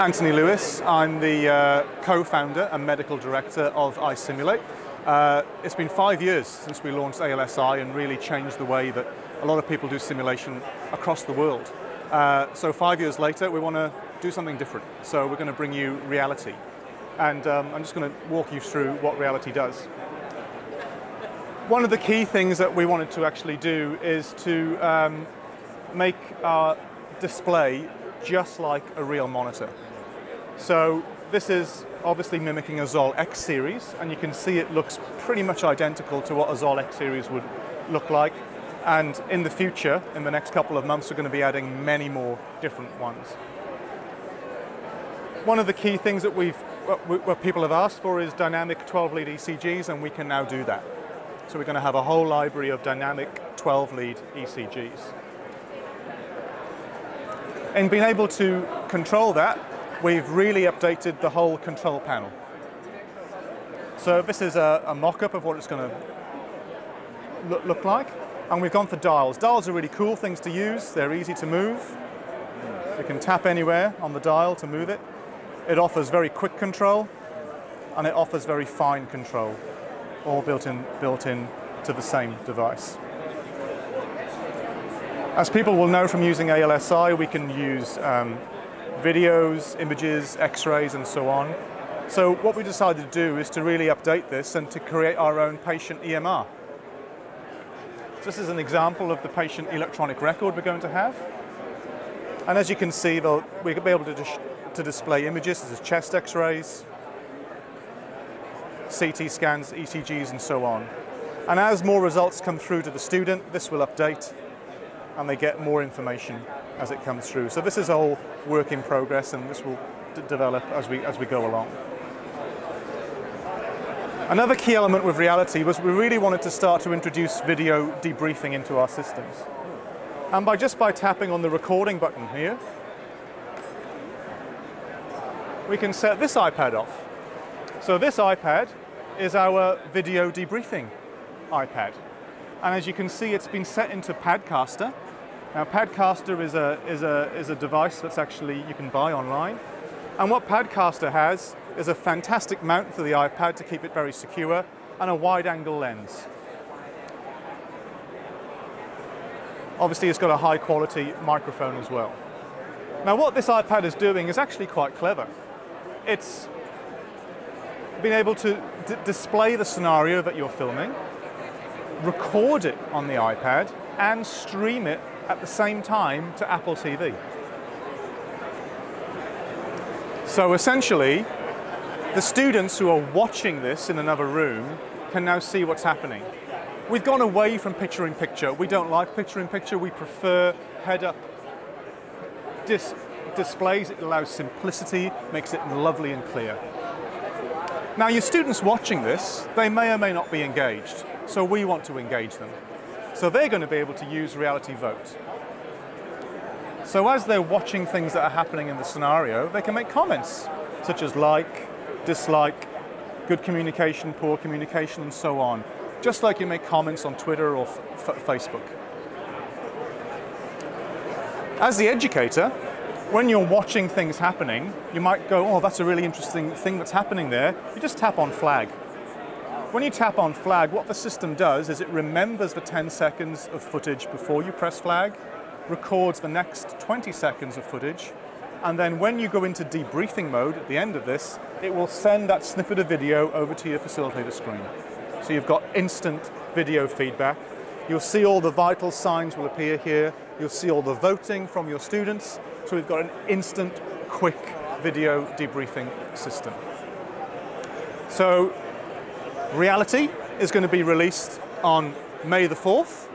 Anthony Lewis. I'm the uh, co-founder and medical director of iSimulate. Uh, it's been five years since we launched ALSI and really changed the way that a lot of people do simulation across the world. Uh, so five years later, we want to do something different. So we're going to bring you REALITi. And um, I'm just going to walk you through what REALITi does. One of the key things that we wanted to actually do is to um, make our display just like a real monitor. So this is obviously mimicking a Zoll X series, and you can see it looks pretty much identical to what a Zoll X series would look like. And in the future, in the next couple of months, we're going to be adding many more different ones. One of the key things that we've, what, people have asked for is dynamic 12-lead ECGs, and we can now do that. So we're going to have a whole library of dynamic 12-lead ECGs. And being able to control that, we've really updated the whole control panel. So this is a, a mock-up of what it's going to look, look like. And we've gone for dials. Dials are really cool things to use. They're easy to move. You can tap anywhere on the dial to move it. It offers very quick control, and it offers very fine control, all built in, built in to the same device. As people will know from using ALSI, we can use um, videos, images, x-rays, and so on. So what we decided to do is to really update this and to create our own patient EMR. So this is an example of the patient electronic record we're going to have. And as you can see, we'll be able to, dis to display images, such as chest x-rays, CT scans, ECGs, and so on. And as more results come through to the student, this will update and they get more information as it comes through. So this is all work in progress and this will develop as we, as we go along. Another key element with REALITi was we really wanted to start to introduce video debriefing into our systems. And by just by tapping on the recording button here, we can set this iPad off. So this iPad is our video debriefing iPad. And as you can see, it's been set into Padcaster, now Padcaster is a, is, a, is a device that's actually you can buy online. And what Padcaster has is a fantastic mount for the iPad to keep it very secure and a wide angle lens. Obviously it's got a high quality microphone as well. Now what this iPad is doing is actually quite clever. It's been able to display the scenario that you're filming, record it on the iPad, and stream it at the same time to Apple TV. So essentially, the students who are watching this in another room can now see what's happening. We've gone away from picture in picture. We don't like picture in picture. We prefer head up dis displays. It allows simplicity, makes it lovely and clear. Now, your students watching this, they may or may not be engaged. So we want to engage them. So they're going to be able to use REALITi Vote. So as they're watching things that are happening in the scenario, they can make comments, such as like, dislike, good communication, poor communication, and so on. Just like you make comments on Twitter or Facebook. As the educator, when you're watching things happening, you might go, oh, that's a really interesting thing that's happening there. You just tap on flag. When you tap on flag, what the system does is it remembers the 10 seconds of footage before you press flag, records the next 20 seconds of footage, and then when you go into debriefing mode at the end of this, it will send that snippet of video over to your facilitator screen. So you've got instant video feedback. You'll see all the vital signs will appear here. You'll see all the voting from your students. So we've got an instant, quick video debriefing system. So REALITi is going to be released on May the 4th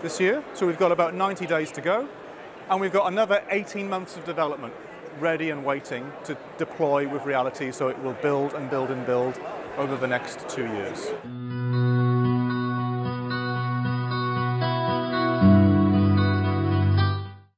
this year, so we've got about 90 days to go, and we've got another 18 months of development ready and waiting to deploy with REALITi, so it will build and build and build over the next two years.